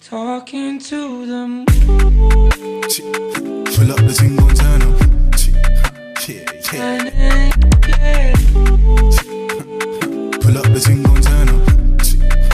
talking to the moon. Pull up the turn up. Pull up the single turn up.